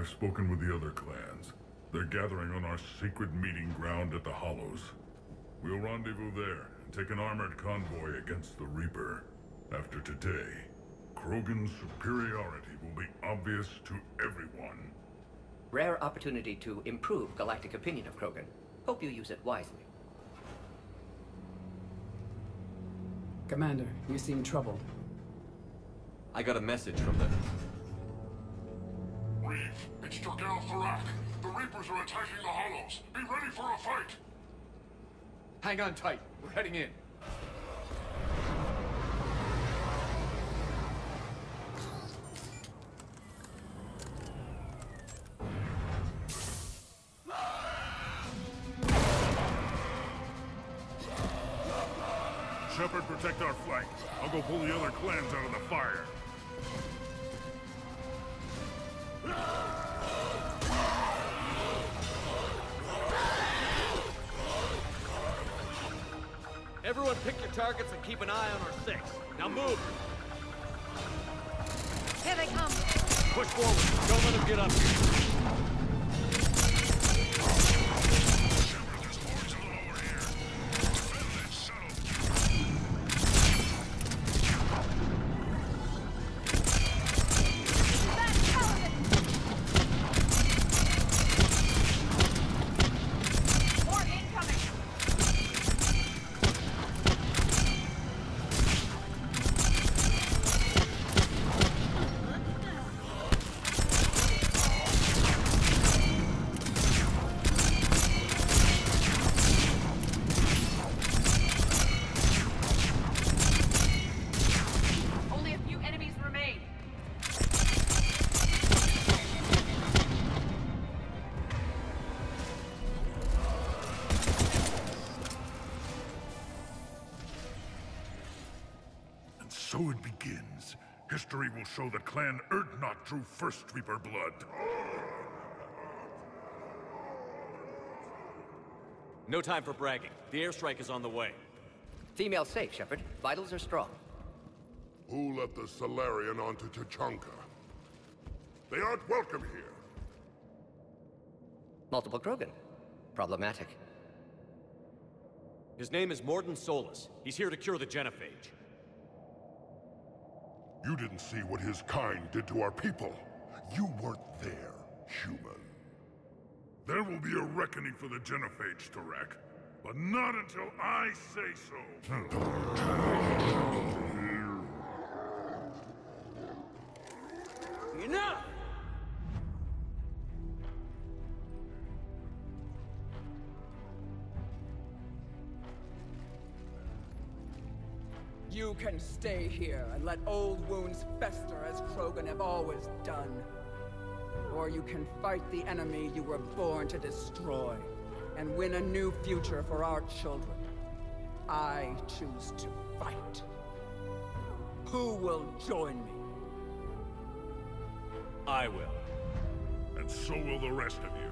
I've spoken with the other clans. They're gathering on our secret meeting ground at the Hollows. We'll rendezvous there and take an armored convoy against the Reaper. After today, Krogan's superiority will be obvious to everyone. Rare opportunity to improve galactic opinion of Krogan. Hope you use it wisely. Commander, you seem troubled. I got a message from the... Wreav, it's Dragael Farak. The Reapers are attacking the Hollows. Be ready for a fight! Hang on tight. We're heading in. Shepard, protect our flank. I'll go pull the other clans targets and keep an eye on our six. Now move! Here they come! Push forward. Don't let them get up here. Clan Urdnot drew first Reaper blood. No time for bragging. The airstrike is on the way. Female safe, Shepard. Vitals are strong. Who let the Salarian onto Tuchanka? They aren't welcome here. Multiple Krogan. Problematic. His name is Mordin Solus. He's here to cure the genophage. You didn't see what his kind did to our people. You weren't there, human. There will be a reckoning for the genophage, Tarak. But not until I say so. Enough! You can stay here and let old wounds fester as Krogan have always done. Or you can fight the enemy you were born to destroy and win a new future for our children. I choose to fight. Who will join me? I will. And so will the rest of you.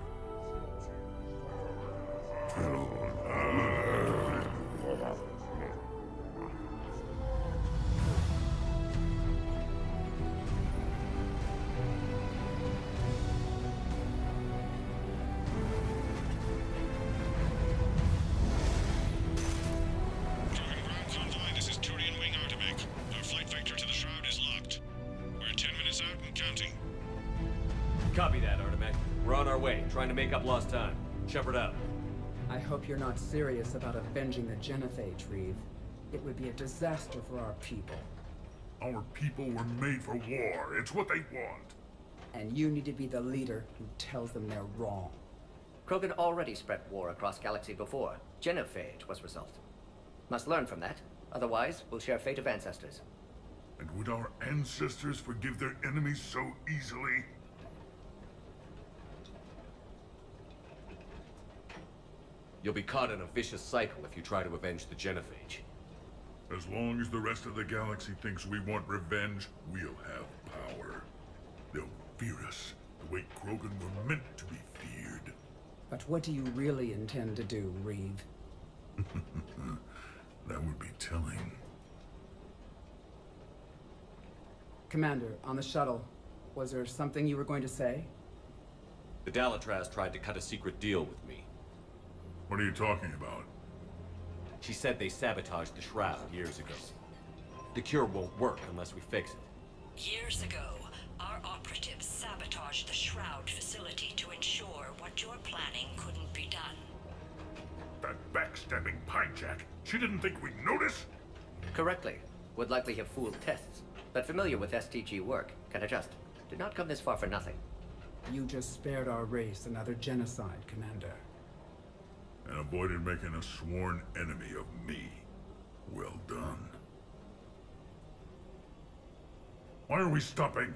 Hope you're not serious about avenging the genophage, Wreav. It would be a disaster for our people. Our people were made for war. It's what they want. And you need to be the leader who tells them they're wrong. Krogan already spread war across galaxy before. Genophage was result. Must learn from that. Otherwise, we'll share fate of ancestors. And would our ancestors forgive their enemies so easily? You'll be caught in a vicious cycle if you try to avenge the genophage. As long as the rest of the galaxy thinks we want revenge, we'll have power. They'll fear us the way Krogan were meant to be feared. But what do you really intend to do, Wreav? That would be telling. Commander, on the shuttle, was there something you were going to say? The Dalatrass tried to cut a secret deal with me. What are you talking about? She said they sabotaged the Shroud years ago. The cure won't work unless we fix it. Years ago, our operatives sabotaged the Shroud facility to ensure what you're planning couldn't be done. That backstabbing Jack. She didn't think we'd notice? Correctly. Would likely have fooled tests. But familiar with STG work, can adjust. Did not come this far for nothing. You just spared our race another genocide, Commander. And avoided making a sworn enemy of me. Well done. Why are we stopping?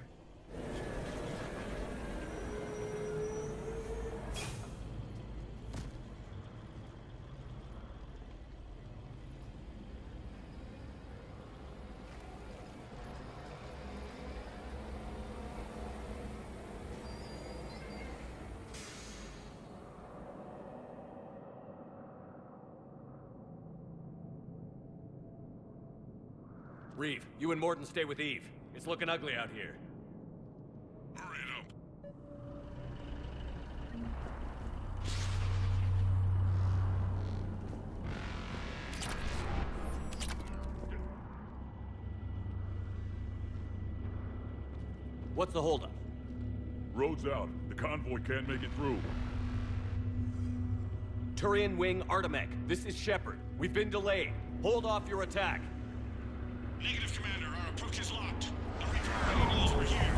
Wreav, you and Mordin stay with Eve. It's looking ugly out here. Hurry it up. What's the holdup? Road's out. The convoy can't make it through. Turian Wing Artemec, this is Shepard. We've been delayed. Hold off your attack. Negative, Commander. Our approach is locked. The Reaper already knows we're here.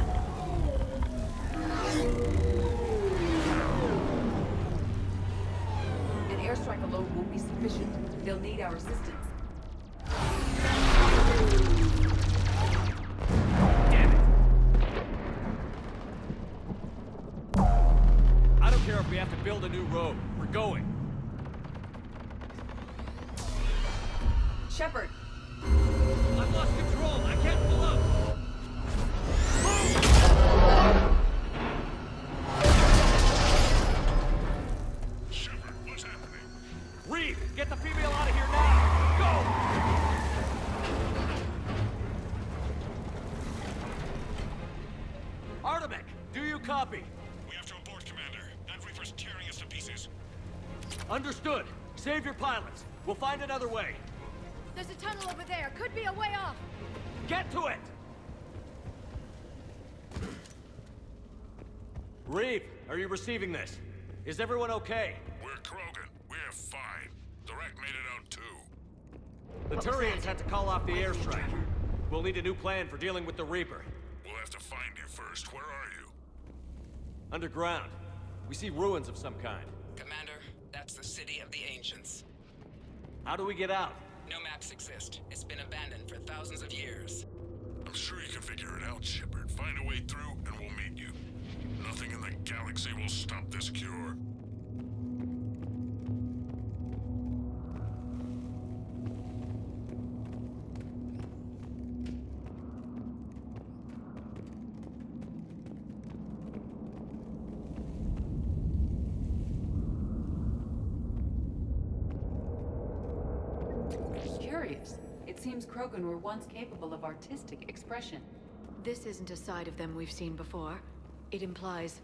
An airstrike alone won't be sufficient. They'll need our assistance. Damn it! I don't care if we have to build a new road. We're going. Shepard, find another way. There's a tunnel over there. Could be a way off. Get to it! Wreav, are you receiving this? Is everyone okay? We're Krogan. We're fine. The wreck made it out too. The Turians had to call off the airstrike. We'll need a new plan for dealing with the Reaper. We'll have to find you first. Where are you? Underground. We see ruins of some kind. How do we get out? No maps exist. It's been abandoned for thousands of years. I'm sure you can figure it out, Shepard. Find a way through, and we'll meet you. Nothing in the galaxy will stop this cure. Krogan were once capable of artistic expression. This isn't a side of them we've seen before. It implies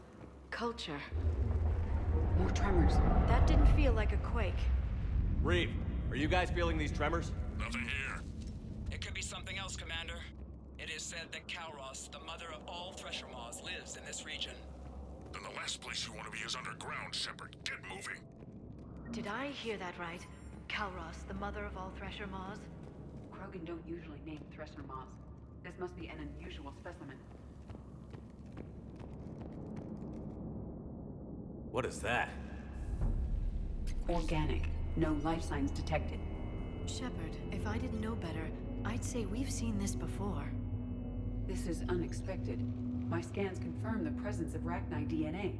culture. More tremors. That didn't feel like a quake. Wreav, are you guys feeling these tremors? Nothing here. It could be something else, Commander. It is said that Kalros, the mother of all Thresher Maws, lives in this region. Then the last place you want to be is underground, Shepard. Get moving. Did I hear that right? Kalros, the mother of all Thresher Maws? Krogan don't usually name Thresher Maws. This must be an unusual specimen. What is that? Organic. No life signs detected. Shepard, if I didn't know better, I'd say we've seen this before. This is unexpected. My scans confirm the presence of Rachni DNA.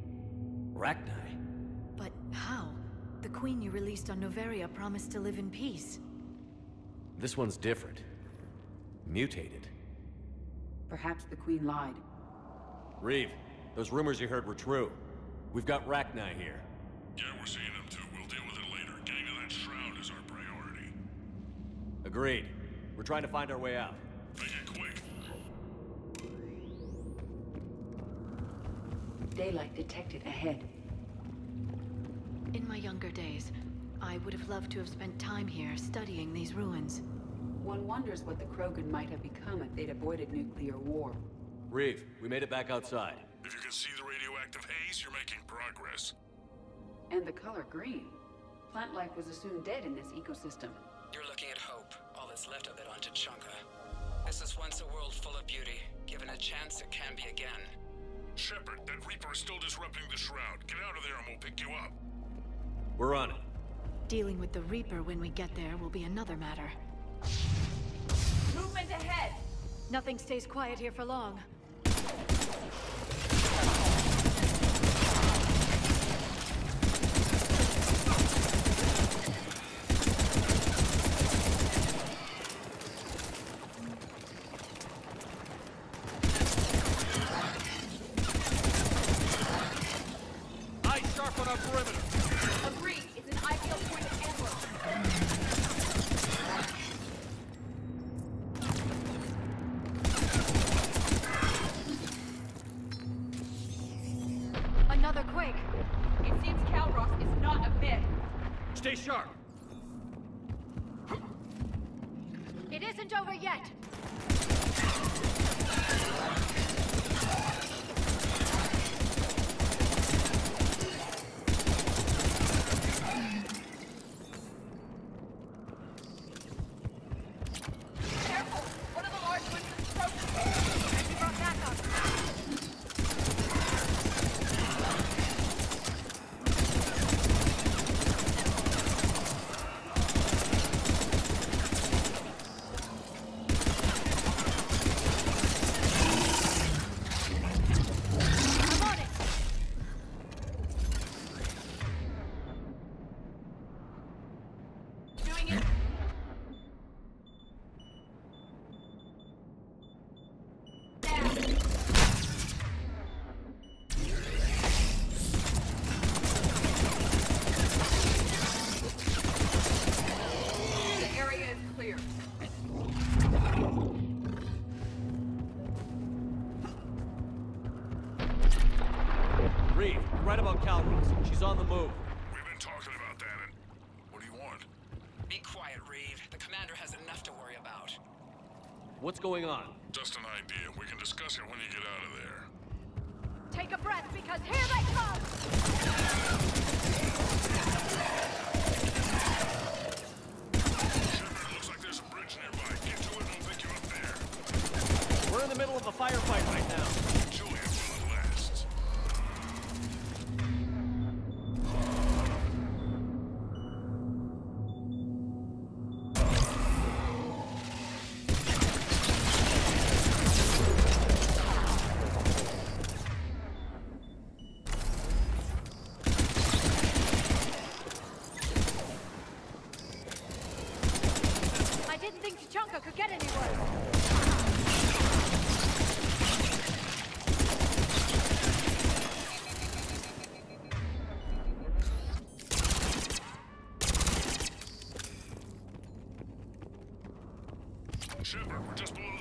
Rachni? But how? The queen you released on Noveria promised to live in peace. This one's different. Mutated. Perhaps the queen lied. Wreav, those rumors you heard were true. We've got Rachni here. Yeah, we're seeing them too. We'll deal with it later. Getting to that shroud is our priority. Agreed. We're trying to find our way out. Make it quick. daylight detected ahead. In my younger days, I would have loved to have spent time here studying these ruins. One wonders what the Krogan might have become if they'd avoided nuclear war. Wreav, we made it back outside. If you can see the radioactive haze, you're making progress. And the color green. Plant life was assumed dead in this ecosystem. You're looking at hope, all that's left of it on Tuchanka. This is once a world full of beauty. Given a chance, it can be again. Shepard, that Reaper is still disrupting the Shroud. Get out of there and we'll pick you up. We're on it. Dealing with the Reaper when we get there will be another matter. Movement ahead! Nothing stays quiet here for long. Another quake! It seems Kalros is not a myth. Stay sharp. It isn't over yet! About Kalros. She's on the move. We've been talking about that and... What do you want? Be quiet, Wreav. The commander has enough to worry about. What's going on? Just an idea. We can discuss it when you get out of there. Take a breath, because here they come! Shepard, looks like there's a bridge nearby. Get to it and we'll pick you up there. We're in the middle of a firefight right now. Shepard, we're just below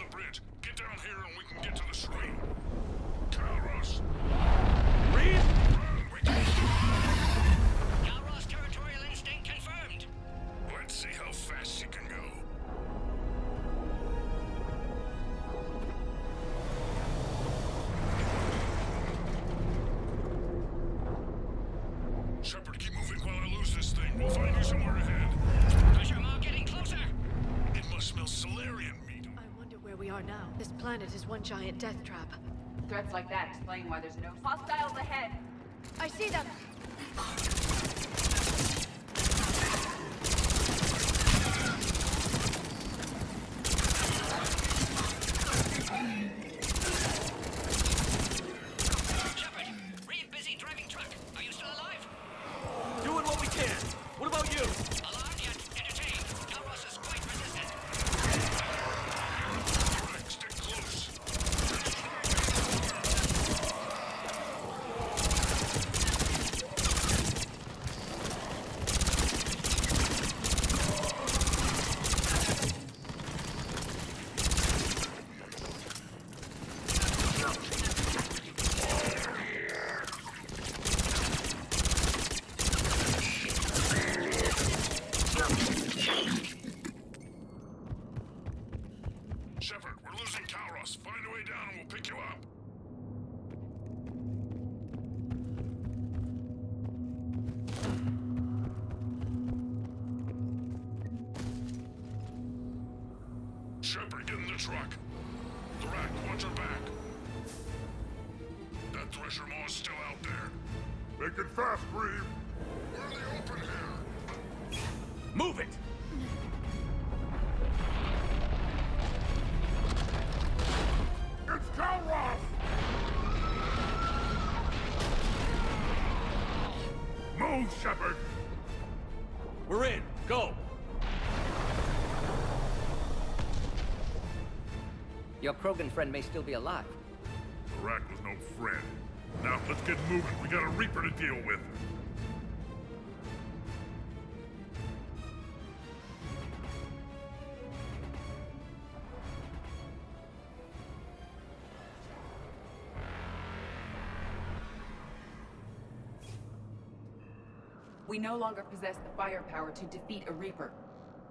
This is one giant death trap. Threats like that explain why there's no hostiles ahead. I see them! Shepard! We're in. Go! Your Krogan friend may still be alive. Thrak was no friend. Now, let's get moving. We got a Reaper to deal with. We no longer possess the firepower to defeat a Reaper.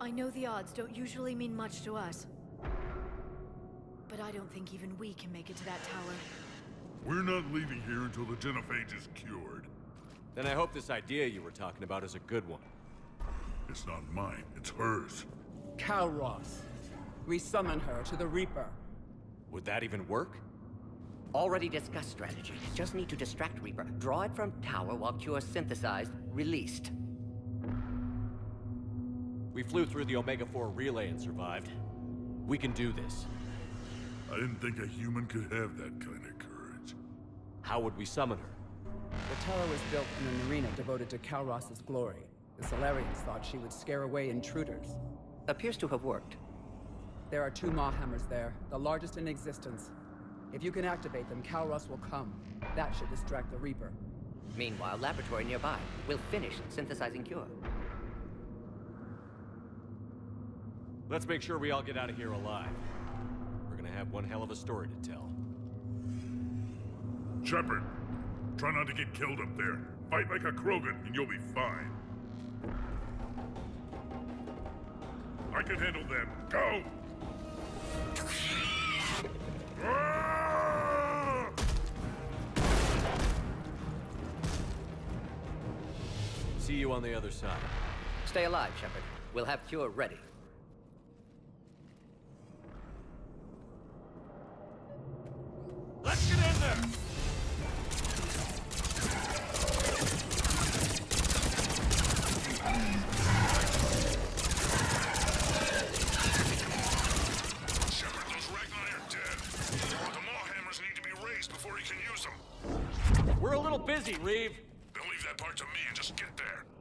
I know the odds don't usually mean much to us. But I don't think even we can make it to that tower. We're not leaving here until the genophage is cured. Then I hope this idea you were talking about is a good one. It's not mine, it's hers. Kalros. We summon her to the Reaper. Would that even work? Already discussed strategy. Just need to distract Reaper. Draw it from tower while Cure synthesized, released. We flew through the Omega-4 relay and survived. We can do this. I didn't think a human could have that kind of courage. How would we summon her? The tower was built in an arena devoted to Kalros's glory. The Salarians thought she would scare away intruders. Appears to have worked. There are two Maw hammers there, the largest in existence. If you can activate them, Kalros will come. That should distract the Reaper. Meanwhile, laboratory nearby. We'll finish synthesizing Cure. Let's make sure we all get out of here alive. We're gonna have one hell of a story to tell. Shepard, try not to get killed up there. Fight like a Krogan, and you'll be fine. I can handle them. Go! See you on the other side. Stay alive, Shepard. We'll have Cure ready. That part to me and just get there.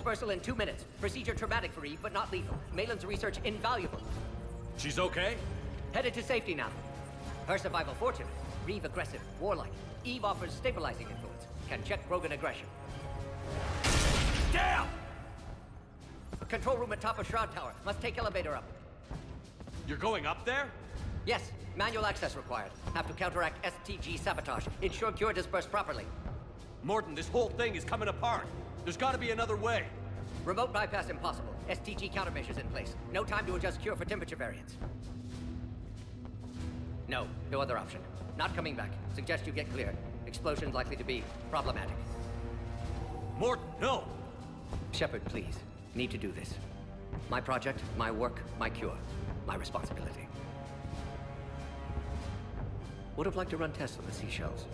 Dispersal in two minutes. Procedure traumatic for Eve, but not lethal. Maelon's research invaluable. She's okay? Headed to safety now. Her survival fortunate. Wreav aggressive, warlike. Eve offers stabilizing influence. Can check Krogan aggression. Damn! Control room at top of Shroud Tower. Must take elevator up. You're going up there? Yes, manual access required. Have to counteract STG sabotage. Ensure cure dispersed properly. Mordin, this whole thing is coming apart. There's gotta be another way. Remote bypass impossible. STG countermeasures in place. No time to adjust cure for temperature variance. No, no other option. Not coming back. Suggest you get cleared. Explosion likely to be problematic. Mordin, no! Shepard, please. Need to do this. My project, my work, my cure. My responsibility. Would have liked to run tests on the seashells.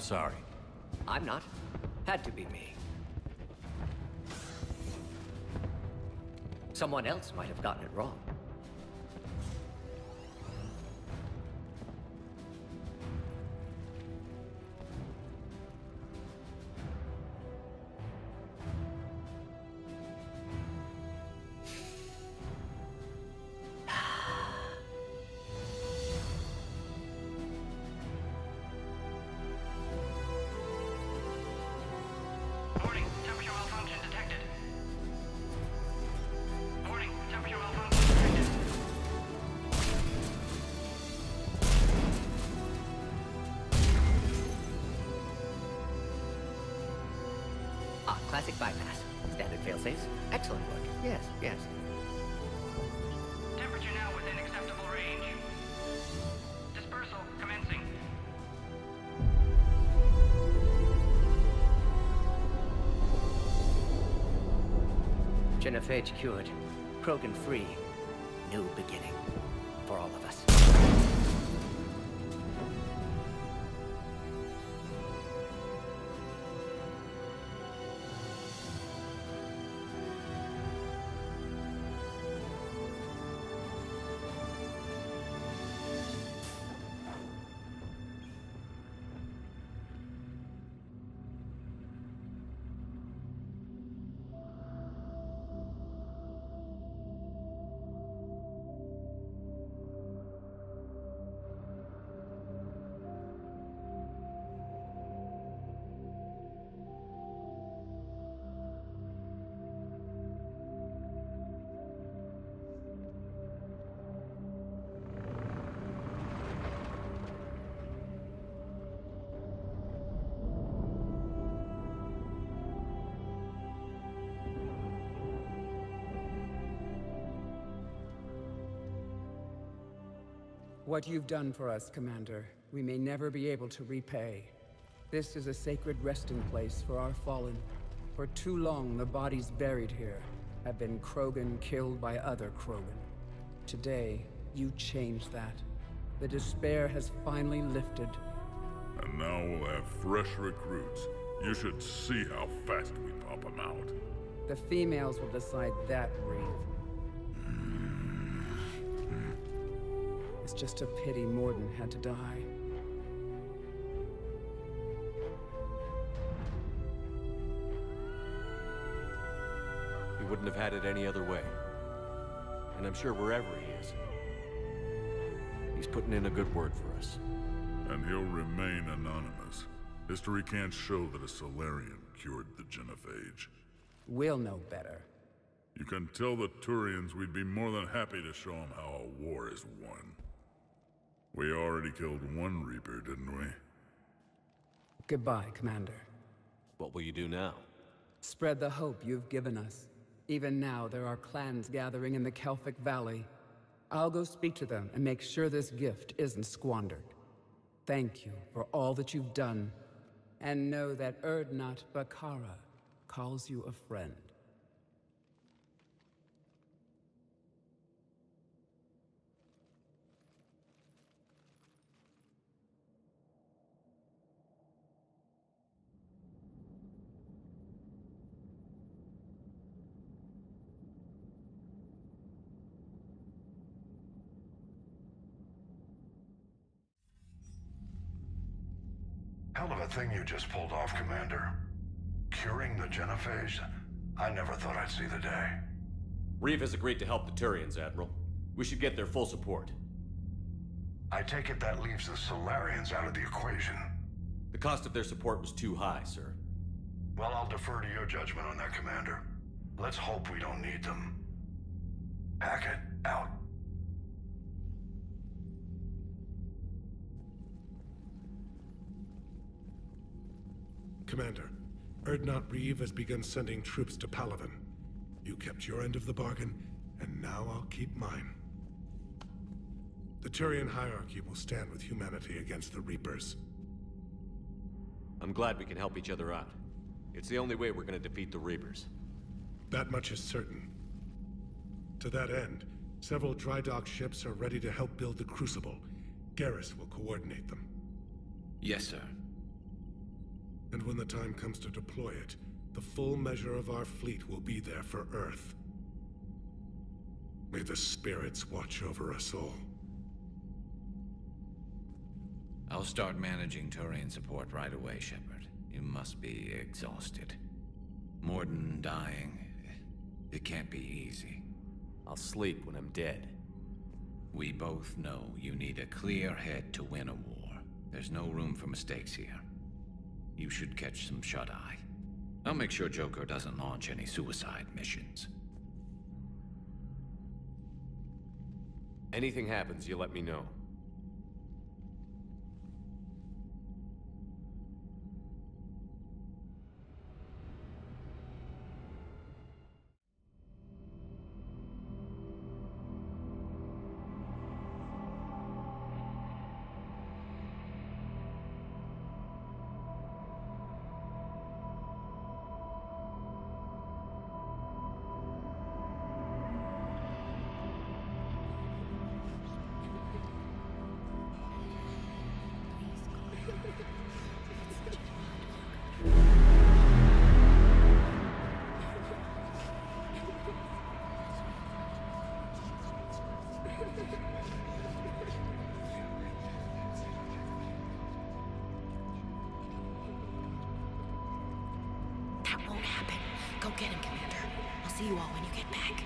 I'm sorry. I'm not. Had to be me. Someone else might have gotten it wrong. Classic bypass. Standard failsafes. Excellent work. Yes, yes. Temperature now within acceptable range. Dispersal commencing. Genophage cured. Krogan free. New beginning. For all of us. What you've done for us, Commander, we may never be able to repay. This is a sacred resting place for our fallen. For too long, the bodies buried here have been Krogan killed by other Krogan. Today, you changed that. The despair has finally lifted. And now we'll have fresh recruits. You should see how fast we pop them out. The females will decide that, Wreav. It's just a pity Mordin had to die. He wouldn't have had it any other way. And I'm sure wherever he is, he's putting in a good word for us. And he'll remain anonymous. History can't show that a Salarian cured the genophage. We'll know better. You can tell the Turians we'd be more than happy to show them how a war is won. We already killed one Reaper, didn't we? Goodbye, Commander. What will you do now? Spread the hope you've given us. Even now, there are clans gathering in the Kelphic Valley. I'll go speak to them and make sure this gift isn't squandered. Thank you for all that you've done. And know that Urdnot Bakara calls you a friend. Thing you just pulled off, Commander. Curing the genophage? I never thought I'd see the day. Wreav has agreed to help the Turians, Admiral. We should get their full support. I take it that leaves the Salarians out of the equation. The cost of their support was too high, sir. Well, I'll defer to your judgment on that, Commander. Let's hope we don't need them. Hackett, out. Commander, Urdnot Wreav has begun sending troops to Palaven. You kept your end of the bargain, and now I'll keep mine. The Turian hierarchy will stand with humanity against the Reapers. I'm glad we can help each other out. It's the only way we're gonna defeat the Reapers. That much is certain. To that end, several dry dock ships are ready to help build the Crucible. Garrus will coordinate them. Yes, sir. And when the time comes to deploy it, the full measure of our fleet will be there for Earth. May the spirits watch over us all. I'll start managing Turian support right away, Shepard. You must be exhausted. Mordin dying. It can't be easy. I'll sleep when I'm dead. We both know you need a clear head to win a war. There's no room for mistakes here. You should catch some shut-eye. I'll make sure Joker doesn't launch any suicide missions. Anything happens, you let me know. Go get him, Commander. I'll see you all when you get back.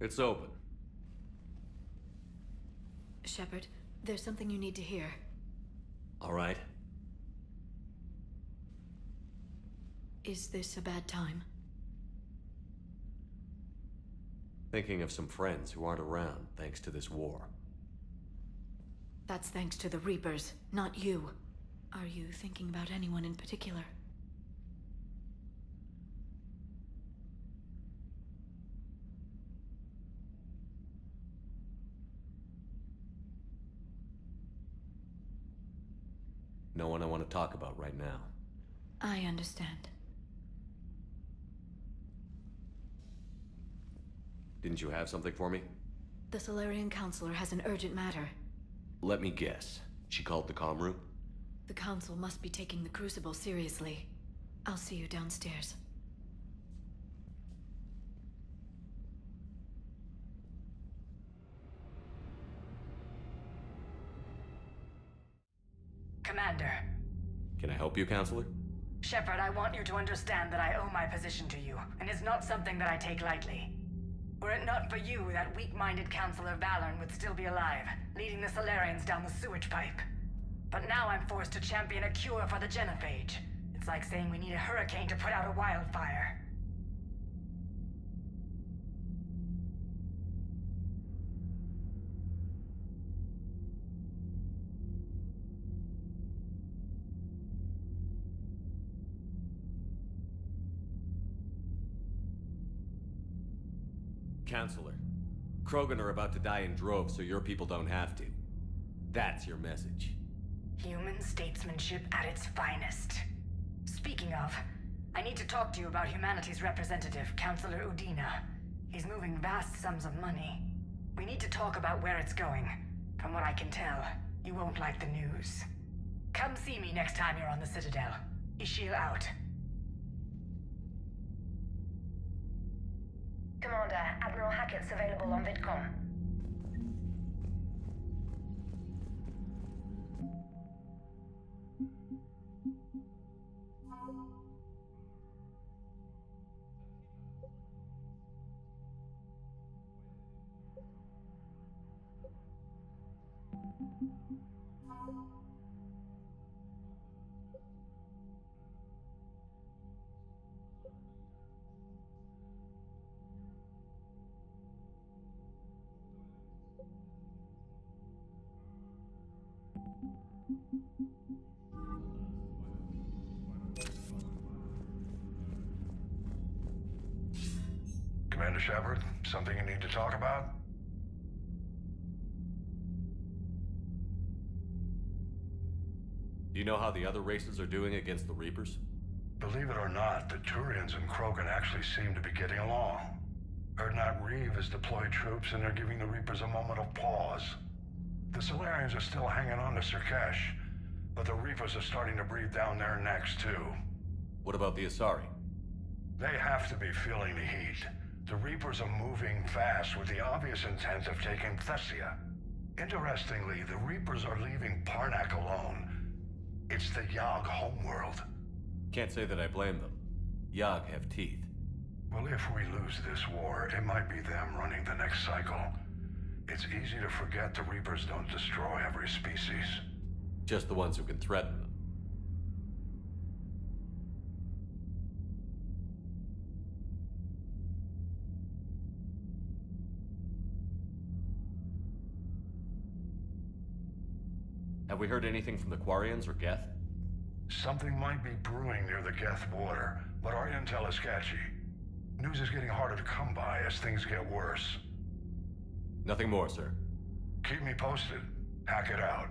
It's open. Shepard, there's something you need to hear. All right. Is this a bad time? Thinking of some friends who aren't around thanks to this war. That's thanks to the Reapers, not you. Are you thinking about anyone in particular? No one I want to talk about right now. I understand. Didn't you have something for me? The Salarian Counselor has an urgent matter. Let me guess. She called the comm room? The Council must be taking the Crucible seriously. I'll see you downstairs. Commander. Can I help you, Counselor? Shepard, I want you to understand that I owe my position to you, and it's not something that I take lightly. Were it not for you, that weak-minded Counselor Valern would still be alive, leading the Salarians down the sewage pipe. But now I'm forced to champion a cure for the genophage. It's like saying we need a hurricane to put out a wildfire. Counselor, Krogan are about to die in droves so your people don't have to. That's your message. Human statesmanship at its finest. Speaking of, I need to talk to you about humanity's representative, Councillor Udina. He's moving vast sums of money. We need to talk about where it's going. From what I can tell, you won't like the news. Come see me next time you're on the Citadel. Esheel out. Commander, Admiral Hackett's available on VidCom. Shepard, something you need to talk about? Do you know how the other races are doing against the Reapers? Believe it or not, the Turians and Krogan actually seem to be getting along. Urdnot Wreav has deployed troops and they're giving the Reapers a moment of pause. The Salarians are still hanging on to Sur'Kesh, but the Reapers are starting to breathe down their necks too. What about the Asari? They have to be feeling the heat. The Reapers are moving fast with the obvious intent of taking Thessia. Interestingly, the Reapers are leaving Parnack alone. It's the Yahg homeworld. Can't say that I blame them. Yahg have teeth. Well, if we lose this war, it might be them running the next cycle. It's easy to forget the Reapers don't destroy every species. Just the ones who can threaten them. Have we heard anything from the Quarians or Geth? Something might be brewing near the Geth border, but our intel is sketchy. News is getting harder to come by as things get worse. Nothing more, sir. Keep me posted. Hackett out.